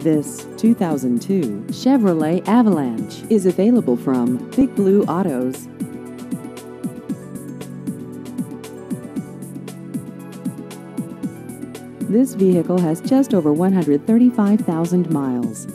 This 2002 Chevrolet Avalanche is available from Big Blue Autos. This vehicle has just over 135,000 miles.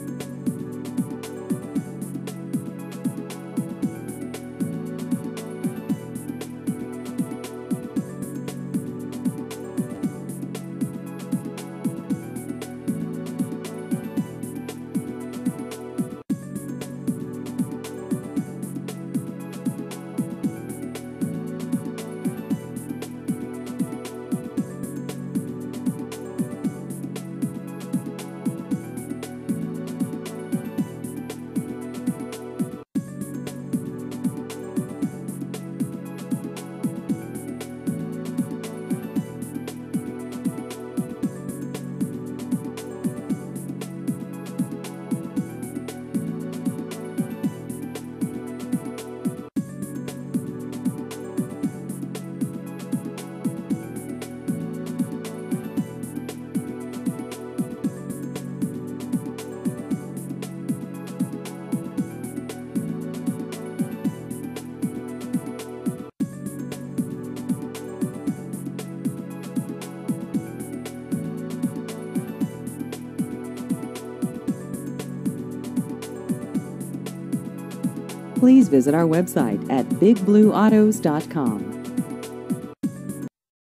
Please visit our website at bigblueautos.com.